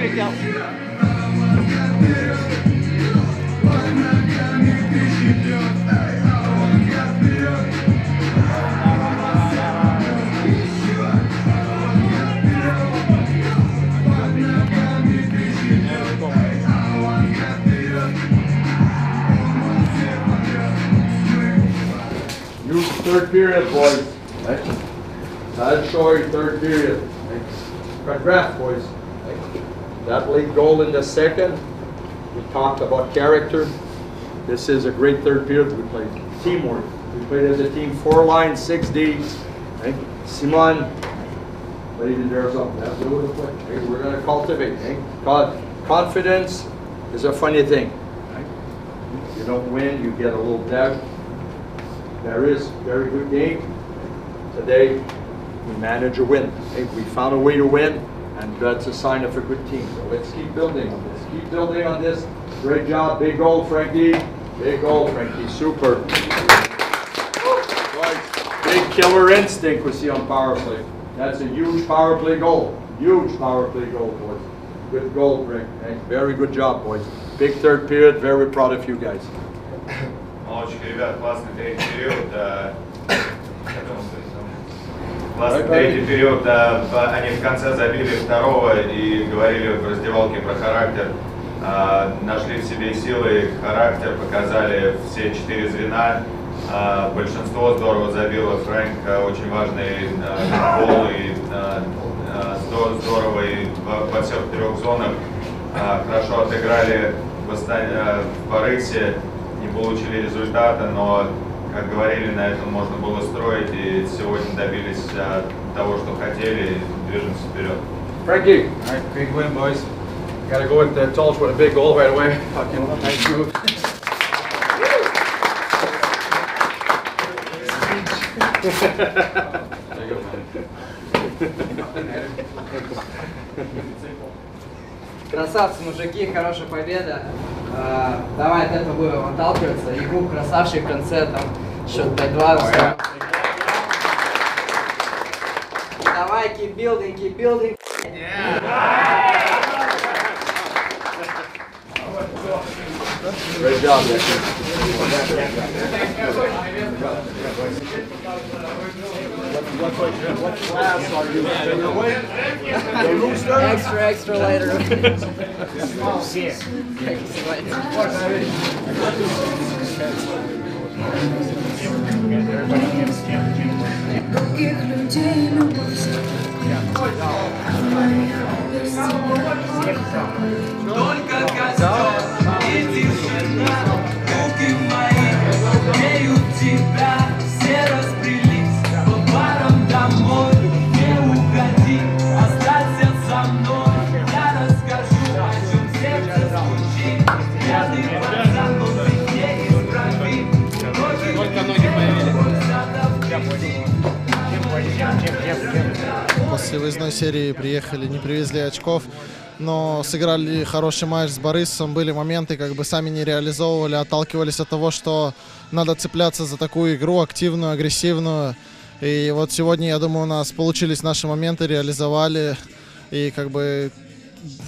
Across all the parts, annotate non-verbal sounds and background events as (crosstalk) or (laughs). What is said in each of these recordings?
полетел. Third period, boys. I show you third period. Thanks. Red boys. That late goal in the second. We talked about character. This is a great third period. We played teamwork. We played as a team, four lines, six D. Right? Simon, ladies and gentlemen, that's what we're play. Right? We're going to cultivate. Right? Con- Confidence is a funny thing. Right? You don't win, you get a little doubt. There is very good game. Today, we managed a win. Right? We found a way to win, and that's a sign of a good team. So let's keep building on this. Keep building on this. Great job. Big goal, Frankie. Big goal, Frankie. Super. Right. Big killer instinct we see on power play. That's a huge power play goal. Huge power play goal, boys. Good goal, Greg. Hey, very good job, boys. Big third period. Very proud of you guys. Молодчик, ребят, классный третий период. Классный третий период. да, Они в конце забили второго и говорили в раздевалке про характер. А, Нашли в себе силы, характер, показали все четыре звена. А, Большинство здорово забило. Фрэнк а, очень важный а, гол и а, а, здо- здорово и во во всех трех зонах хорошо отыграли в в Барысе не получили результата, но, как говорили, на этом можно было строить, и сегодня добились а, того, что хотели, и движемся вперед. Frankie. All right, big win, boys. Got to go with the Tulch with a big goal right away. Fucking nice move. There you go, man. Красавцы, мужики, хорошая победа. А, давай от этого будем отталкиваться. Игру красавчик в конце, там, счет 5-2. Давай, keep building, keep building. Great job, Nick. What, what class are you in? Your weight? Extra, extra. Extra later. (laughs) После выездной серии приехали, не привезли очков, но сыграли хороший матч с Борисом. Были моменты, как бы сами не реализовывали, отталкивались от того, что надо цепляться за такую игру активную, агрессивную. И вот сегодня, я думаю, у нас получились наши моменты, реализовали. И как бы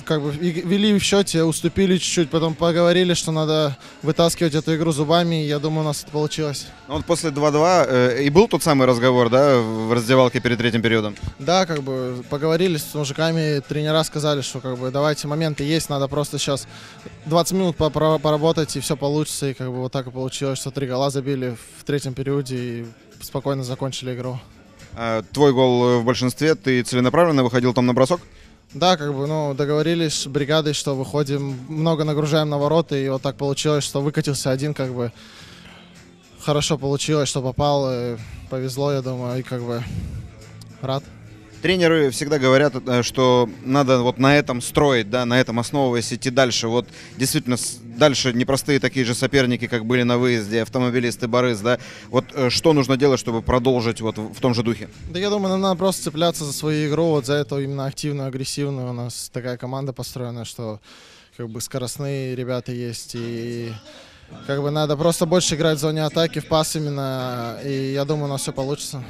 как бы вели в счете, уступили чуть-чуть, потом поговорили, что надо вытаскивать эту игру зубами, и я думаю, у нас это получилось. Ну вот после 2-2 э, и был тот самый разговор, да, в раздевалке перед третьим периодом? Да, как бы поговорили с мужиками, тренера сказали, что как бы давайте моменты есть, надо просто сейчас 20 минут поработать и все получится. И как бы вот так и получилось, что три гола забили в третьем периоде и спокойно закончили игру. А, Твой гол э, в большинстве, ты целенаправленно выходил там на бросок? Да, как бы, ну, договорились с бригадой, что выходим, много нагружаем на ворота, и вот так получилось, что выкатился один, как бы, хорошо получилось, что попал, э, повезло, я думаю, и как бы рад. Тренеры всегда говорят, э, что надо вот на этом строить, да, на этом основываясь идти дальше. Вот действительно дальше непростые такие же соперники, как были на выезде, автомобилисты Борис, да. Вот э, что нужно делать, чтобы продолжить вот в том же духе? Да я думаю, нам надо просто цепляться за свою игру, вот за эту именно активную, агрессивную. У нас такая команда построена, что как бы скоростные ребята есть, и как бы надо просто больше играть в зоне атаки, в пас именно, и я думаю, у нас все получится.